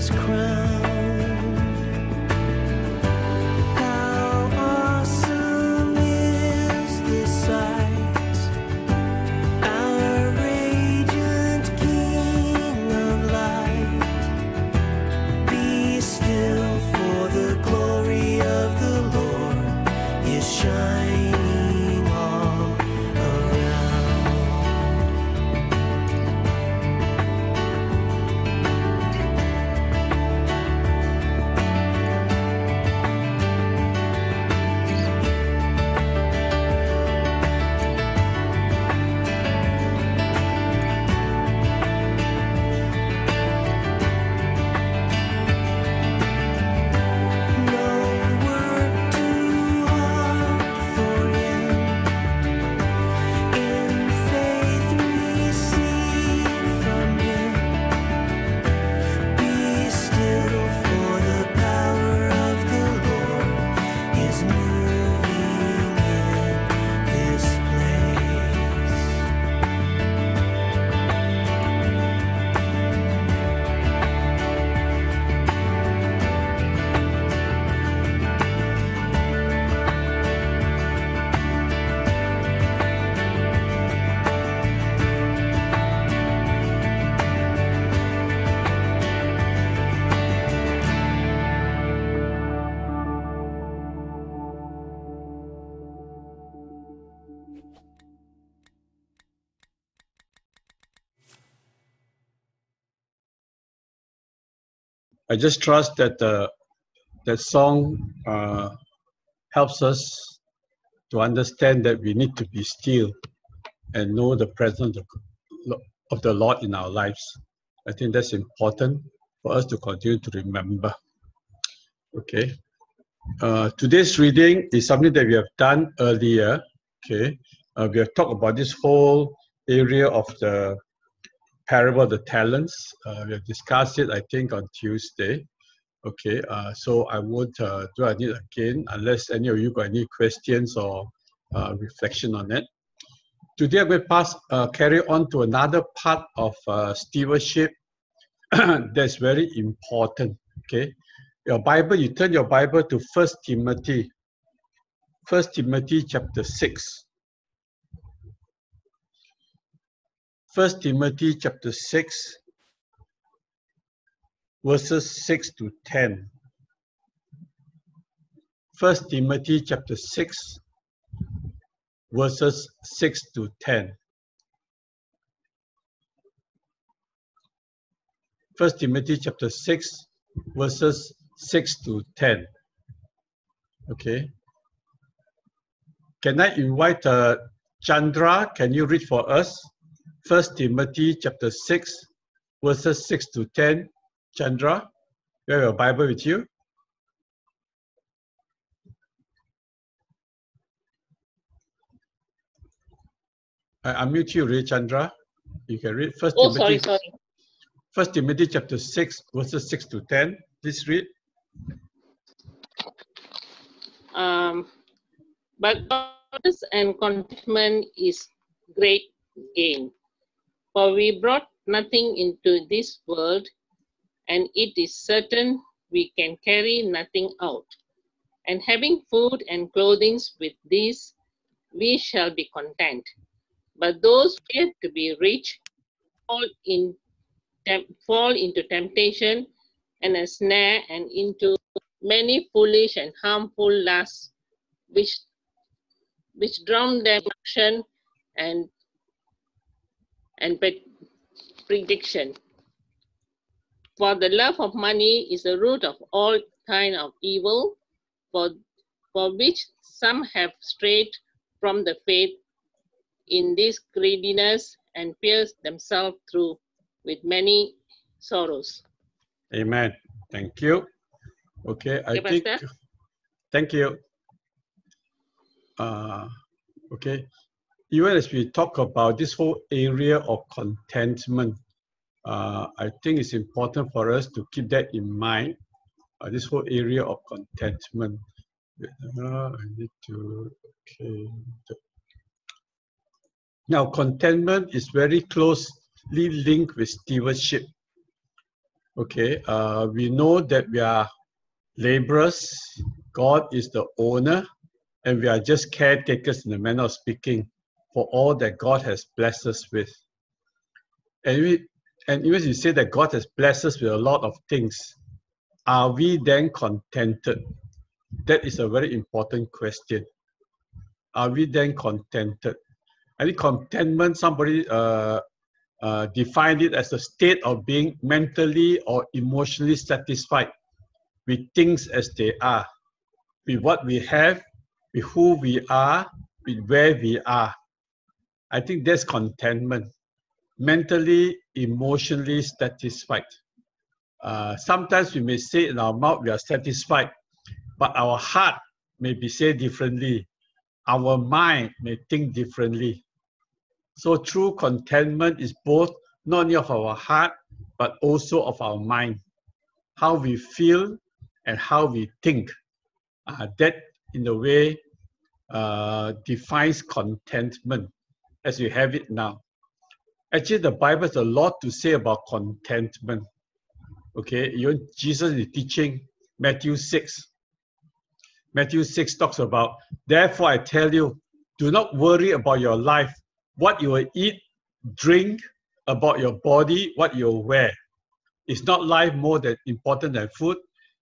is crowned. I just trust that uh, that song uh, helps us to understand that we need to be still and know the presence of of the Lord in our lives. I think that's important for us to continue to remember. Okay. Uh, today's reading is something that we have done earlier. Okay. Uh, we have talked about this whole area of the parable of the talents. Uh, we have discussed it, I think, on Tuesday. Okay, uh, so I won't uh, do it again unless any of you got any questions or uh, reflection on it. Today, we pass uh, carry on to another part of uh, stewardship that's very important. Okay, your Bible, you turn your Bible to First Timothy, First Timothy chapter six. First Timothy chapter 6, verses 6 to 10. First Timothy chapter 6, verses 6 to 10. First Timothy chapter 6, verses 6 to 10. Okay. Can I invite uh, Chandra? Can you read for us? First Timothy chapter 6, verses 6 to 10. Chandra, you have your Bible with you? I unmute you, read Chandra. You can read First Oh, Timothy. sorry, sorry. First Timothy chapter 6, verses 6 to 10. Please read. Um, but godliness and contentment is great gain. For we brought nothing into this world, and it is certain we can carry nothing out. And having food and clothing with these, we shall be content. But those who fear to be rich fall in fall into temptation and a snare and into many foolish and harmful lusts which which drown their action and and prediction for the love of money is the root of all kind of evil for for which some have strayed from the faith in this greediness and pierced themselves through with many sorrows Amen. Thank you. Okay, I think. Pastor. Thank you. Uh, okay, even as we talk about this whole area of contentment, uh, I think it's important for us to keep that in mind. Uh, this whole area of contentment. Uh, I need to. Okay. Now, contentment is very closely linked with stewardship. Okay, uh, we know that we are laborers. God is the owner, and we are just caretakers in the manner of speaking for all that God has blessed us with. And even if you say that God has blessed us with a lot of things, are we then contented? That is a very important question. Are we then contented? I think contentment, somebody uh, uh, defined it as a state of being mentally or emotionally satisfied with things as they are, with what we have, with who we are, with where we are. I think that's contentment. Mentally, emotionally satisfied. Uh, sometimes we may say in our mouth we are satisfied, but our heart may be said differently. Our mind may think differently. So true contentment is both not only of our heart, but also of our mind. How we feel and how we think. Uh, that, in a way, uh, defines contentment as we have it now. Actually, the Bible has a lot to say about contentment. Okay, even Jesus is teaching Matthew 6. Matthew 6 talks about, therefore I tell you, do not worry about your life, what you will eat, drink, about your body, what you wear. Is not life more than important than food,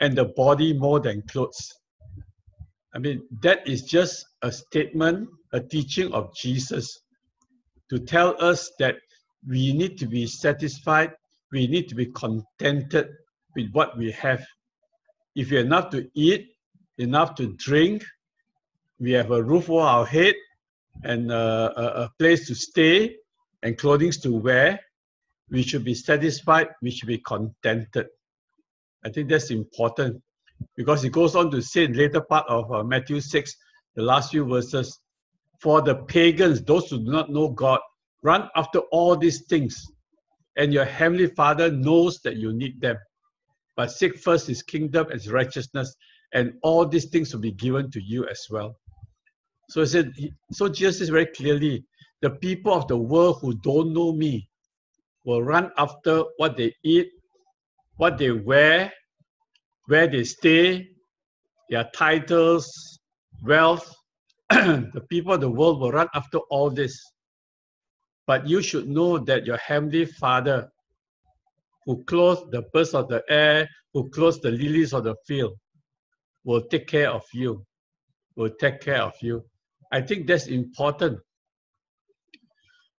and the body more than clothes? I mean, that is just a statement, a teaching of Jesus to tell us that we need to be satisfied, we need to be contented with what we have. If we have enough to eat, enough to drink, we have a roof over our head, and a, a place to stay and clothing to wear, we should be satisfied, we should be contented. I think that's important because it goes on to say in later part of uh, Matthew 6, the last few verses, for the pagans, those who do not know God, run after all these things, and your heavenly Father knows that you need them. But seek first his kingdom and his righteousness, and all these things will be given to you as well. So he said, so Jesus says very clearly, the people of the world who don't know me will run after what they eat, what they wear, where they stay, their titles, wealth. the people of the world will run after all this. But you should know that your heavenly Father, who clothes the birds of the air, who clothes the lilies of the field, will take care of you. Will take care of you. I think that's important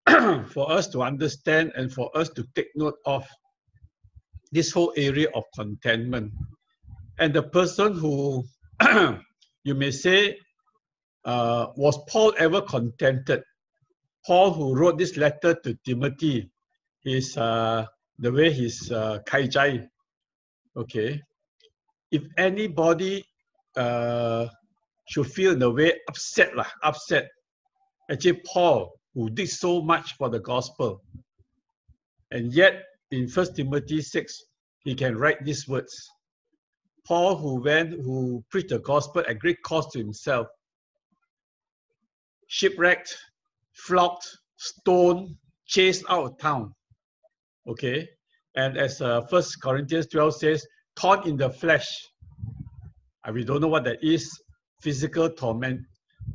for us to understand and for us to take note of this whole area of contentment. And the person who you may say, uh, was Paul ever contented? Paul, who wrote this letter to Timothy, is uh, the way he's uh, kaijai. Okay, if anybody uh, should feel in a way upset lah, upset. Actually, Paul, who did so much for the gospel, and yet in First Timothy 6, he can write these words. Paul, who went, who preached the gospel at great cost to himself, shipwrecked, flogged, stoned, chased out of town. Okay, and as uh, First Corinthians 12 says, torn in the flesh. And we don't know what that is, physical torment,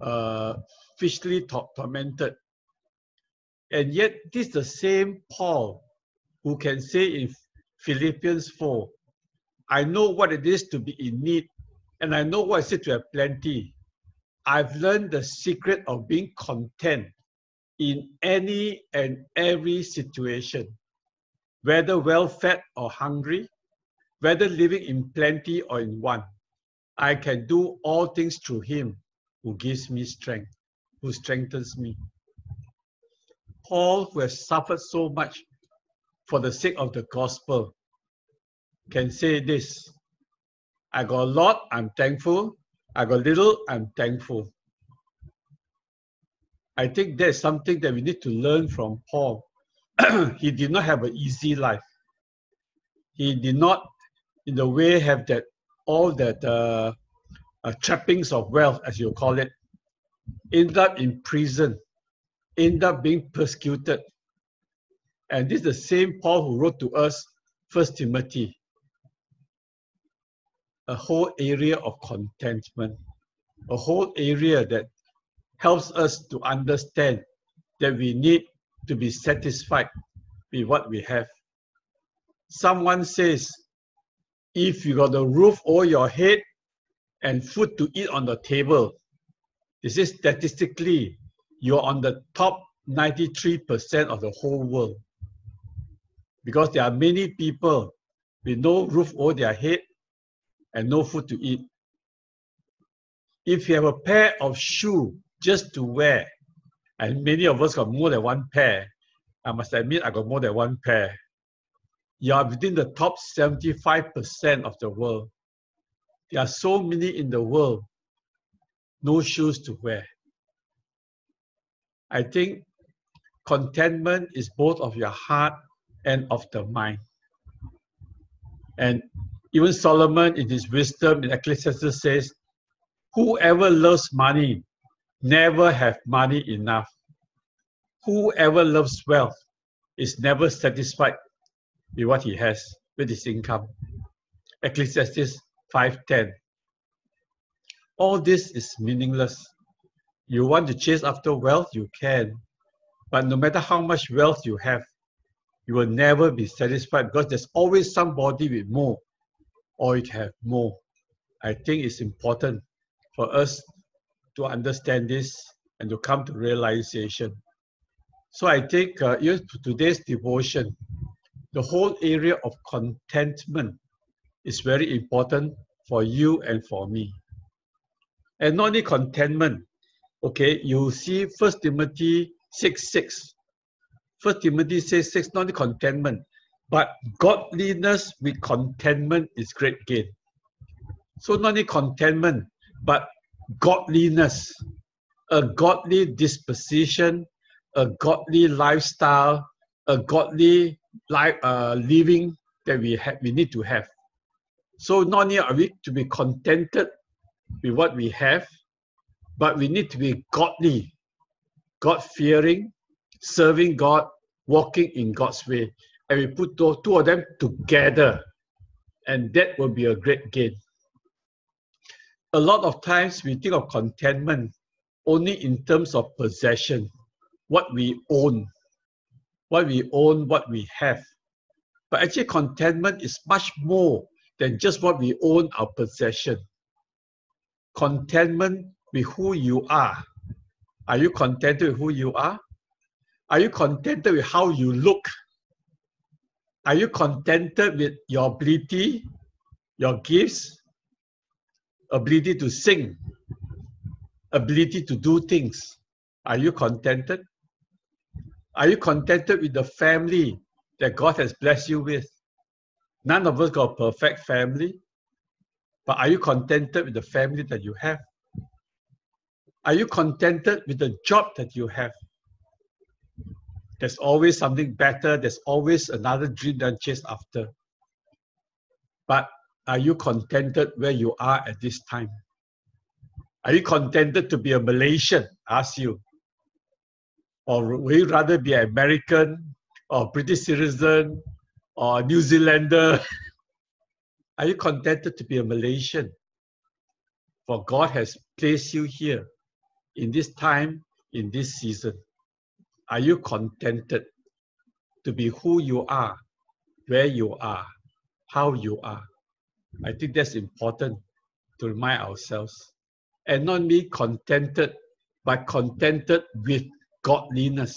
uh, physically tor- tormented. And yet, this is the same Paul who can say in Philippians 4, I know what it is to be in need, and I know what it is to have plenty. I've learned the secret of being content in any and every situation, whether well fed or hungry, whether living in plenty or in want. I can do all things through him who gives me strength, who strengthens me. Paul, who has suffered so much for the sake of the gospel, can say this I got a lot, I'm thankful. I got little, I'm thankful. I think that's something that we need to learn from Paul. he did not have an easy life. He did not, in a way, have that all that uh, uh, trappings of wealth, as you call it, end up in prison, end up being persecuted. And this is the same Paul who wrote to us First Timothy, a whole area of contentment, a whole area that helps us to understand that we need to be satisfied with what we have. Someone says, if you got a roof over your head and food to eat on the table, this is statistically you're on the top 93% of the whole world. Because there are many people with no roof over their head and no food to eat. If you have a pair of shoes just to wear, and many of us got more than one pair, I must admit I got more than one pair. You are within the top 75% of the world. There are so many in the world, no shoes to wear. I think contentment is both of your heart and of the mind. And even Solomon, in his wisdom in Ecclesiastes, says, Whoever loves money never have money enough. Whoever loves wealth is never satisfied with what he has, with his income. Ecclesiastes 5.10. All this is meaningless. You want to chase after wealth, you can. But no matter how much wealth you have, you will never be satisfied because there's always somebody with more or you have more. I think it's important for us to understand this and to come to realization. So I think uh, today's devotion, the whole area of contentment is very important for you and for me. And not only contentment, okay, you see First Timothy 6 6. First Timothy says 6, not only contentment, but godliness with contentment is great gain. So not only contentment, but godliness, a godly disposition, a godly lifestyle, a godly life uh, living that we have we need to have. So not only are we to be contented with what we have, but we need to be godly, God fearing, serving God, walking in God's way. And we put those two of them together, and that will be a great gain. A lot of times we think of contentment only in terms of possession, what we own, what we own, what we have. But actually, contentment is much more than just what we own, our possession. Contentment with who you are. Are you contented with who you are? Are you contented with how you look? Are you contented with your ability, your gifts, ability to sing, ability to do things? Are you contented? Are you contented with the family that God has blessed you with? None of us got a perfect family, but are you contented with the family that you have? Are you contented with the job that you have? There's always something better. There's always another dream that chase after. But are you contented where you are at this time? Are you contented to be a Malaysian? Ask you. Or would you rather be an American or British citizen or New Zealander? Are you contented to be a Malaysian? For God has placed you here in this time, in this season. Are you contented to be who you are, where you are, how you are? I think that's important to remind ourselves. And not be contented, but contented with godliness.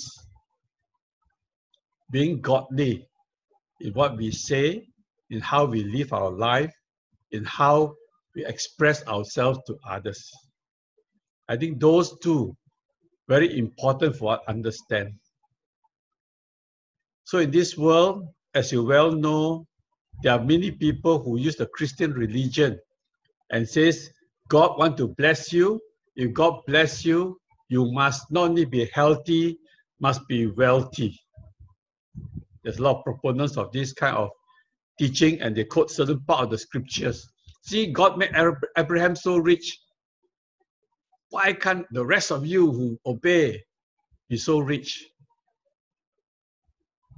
Being godly in what we say, in how we live our life, in how we express ourselves to others. I think those two very important for us to understand. So in this world, as you well know, there are many people who use the Christian religion and says, God want to bless you. If God bless you, you must not only be healthy, must be wealthy. There's a lot of proponents of this kind of teaching and they quote certain part of the scriptures. See, God made Abraham so rich. Why can't the rest of you who obey be so rich?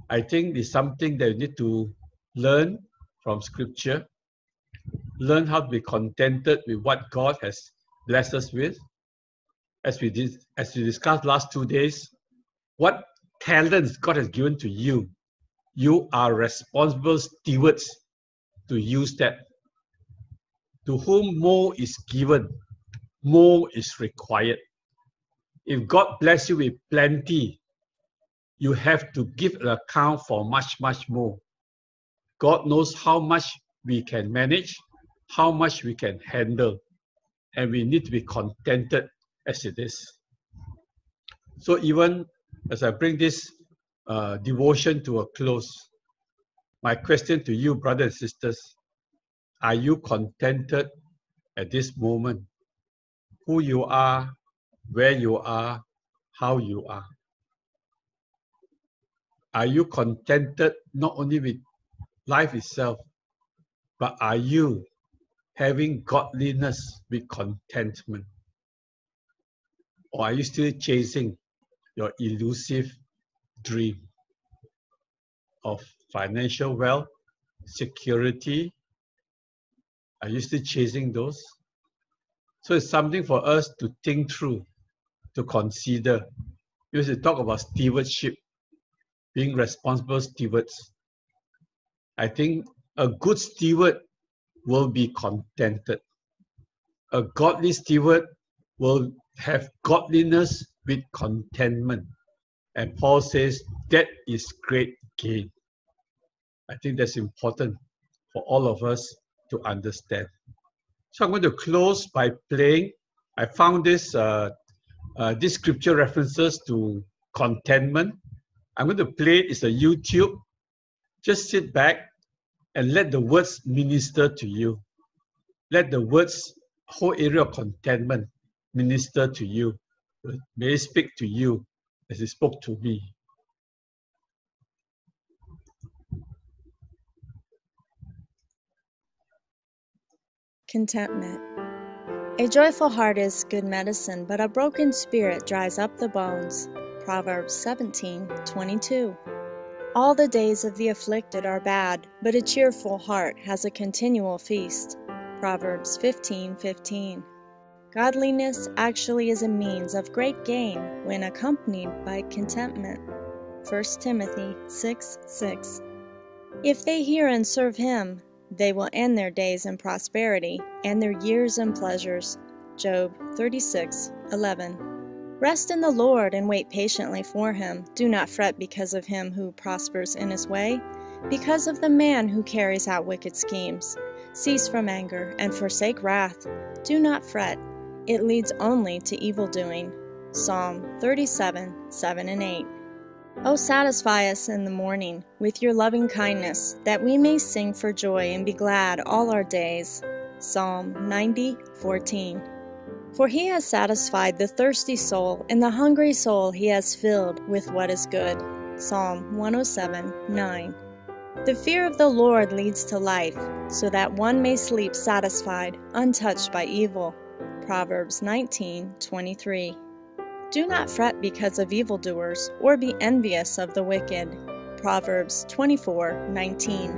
I think it's something that you need to learn from Scripture, learn how to be contented with what God has blessed us with. As we did, as we discussed last two days, what talents God has given to you, you are responsible stewards to use that. To whom more is given, more is required. If God bless you with plenty, you have to give an account for much, much more. God knows how much we can manage, how much we can handle, and we need to be contented as it is. So even as I bring this uh, devotion to a close, my question to you, brothers and sisters, are you contented at this moment? Who you are, where you are, how you are? Are you contented not only with life itself, but are you having godliness with contentment? Or are you still chasing your elusive dream of financial wealth, security? Are you still chasing those? So it's something for us to think through, to consider. Because we talk about stewardship, being responsible stewards. I think a good steward will be contented. A godly steward will have godliness with contentment. And Paul says that is great gain. I think that's important for all of us to understand. So I'm going to close by playing. I found this uh, uh, this scripture references to contentment. I'm going to play it. It's a YouTube. Just sit back and let the words minister to you. Let the words, whole area of contentment, minister to you. May it speak to you as it spoke to me. Contentment. A joyful heart is good medicine, but a broken spirit dries up the bones. Proverbs 17 22. All the days of the afflicted are bad, but a cheerful heart has a continual feast. Proverbs 15 15. Godliness actually is a means of great gain when accompanied by contentment. 1 Timothy 6 6. If they hear and serve him, they will end their days in prosperity and their years in pleasures. Job 36 11. Rest in the Lord and wait patiently for him. Do not fret because of him who prospers in his way, because of the man who carries out wicked schemes. Cease from anger and forsake wrath. Do not fret, it leads only to evil doing. Psalm 37 7 and 8. O satisfy us in the morning with your loving kindness, that we may sing for joy and be glad all our days. Psalm 90 14. For he has satisfied the thirsty soul, and the hungry soul he has filled with what is good. Psalm 107 9. The fear of the Lord leads to life, so that one may sleep satisfied, untouched by evil. Proverbs 19:23. Do not fret because of evildoers, or be envious of the wicked. Proverbs 24:19.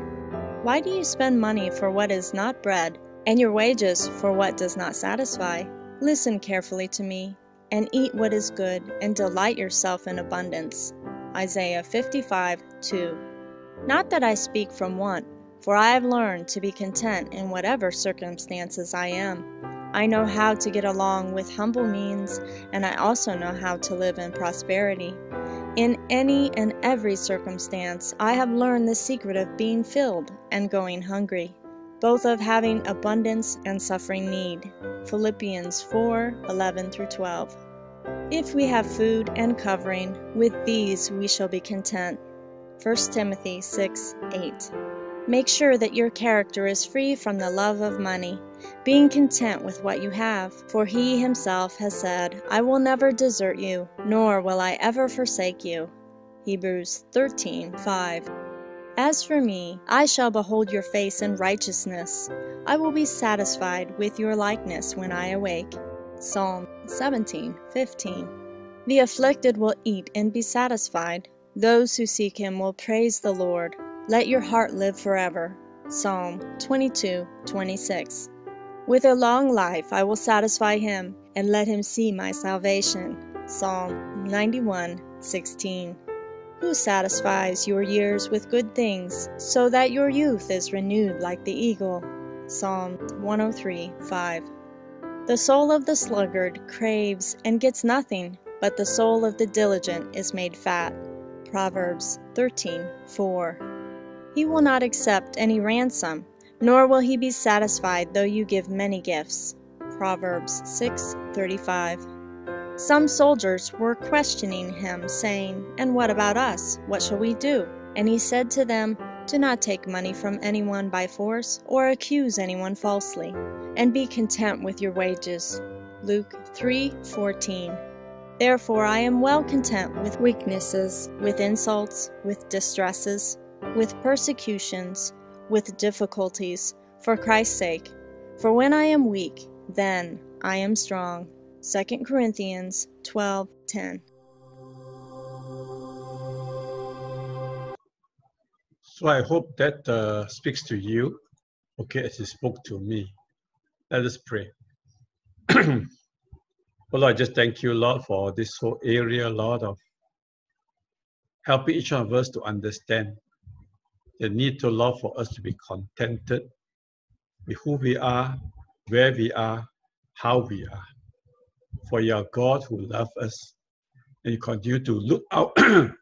Why do you spend money for what is not bread, and your wages for what does not satisfy? Listen carefully to me, and eat what is good, and delight yourself in abundance. Isaiah 55:2. Not that I speak from want, for I have learned to be content in whatever circumstances I am. I know how to get along with humble means, and I also know how to live in prosperity. In any and every circumstance, I have learned the secret of being filled and going hungry, both of having abundance and suffering need. Philippians 4 11 through 12. If we have food and covering, with these we shall be content. 1 Timothy 6 8. Make sure that your character is free from the love of money, being content with what you have. For he himself has said, I will never desert you, nor will I ever forsake you. Hebrews 13 5. As for me, I shall behold your face in righteousness. I will be satisfied with your likeness when I awake. Psalm 17 15. The afflicted will eat and be satisfied. Those who seek him will praise the Lord. Let your heart live forever. Psalm 22 26. With a long life I will satisfy him and let him see my salvation. Psalm 91 16. Who satisfies your years with good things, so that your youth is renewed like the eagle. Psalm 103 5. The soul of the sluggard craves and gets nothing, but the soul of the diligent is made fat. Proverbs 13 4. He will not accept any ransom, nor will he be satisfied though you give many gifts. Proverbs 6:35. Some soldiers were questioning him, saying, And what about us? What shall we do? And he said to them, Do not take money from anyone by force, or accuse anyone falsely, and be content with your wages. Luke 3:14. Therefore I am well content with weaknesses, with insults, with distresses with persecutions, with difficulties, for Christ's sake. For when I am weak, then I am strong. 2 Corinthians 12:10. So I hope that uh, speaks to you, okay, as it spoke to me. Let us pray. well, Lord, I just thank you, Lord, for this whole area, Lord, of helping each one of us to understand the need to love for us to be contented with who we are, where we are, how we are. For you are God who loves us, and you continue to look out and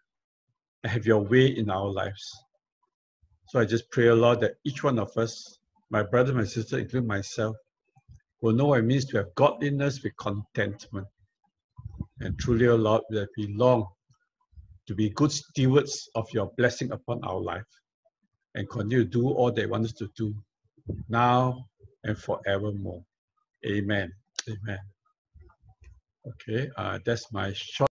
have your way in our lives. So I just pray, Lord, that each one of us, my brother, my sister, including myself, will know what it means to have godliness with contentment. And truly, O Lord, that we long to be good stewards of your blessing upon our life and continue to do all they want us to do now and forevermore. Amen. Amen. Okay, uh, that's my short.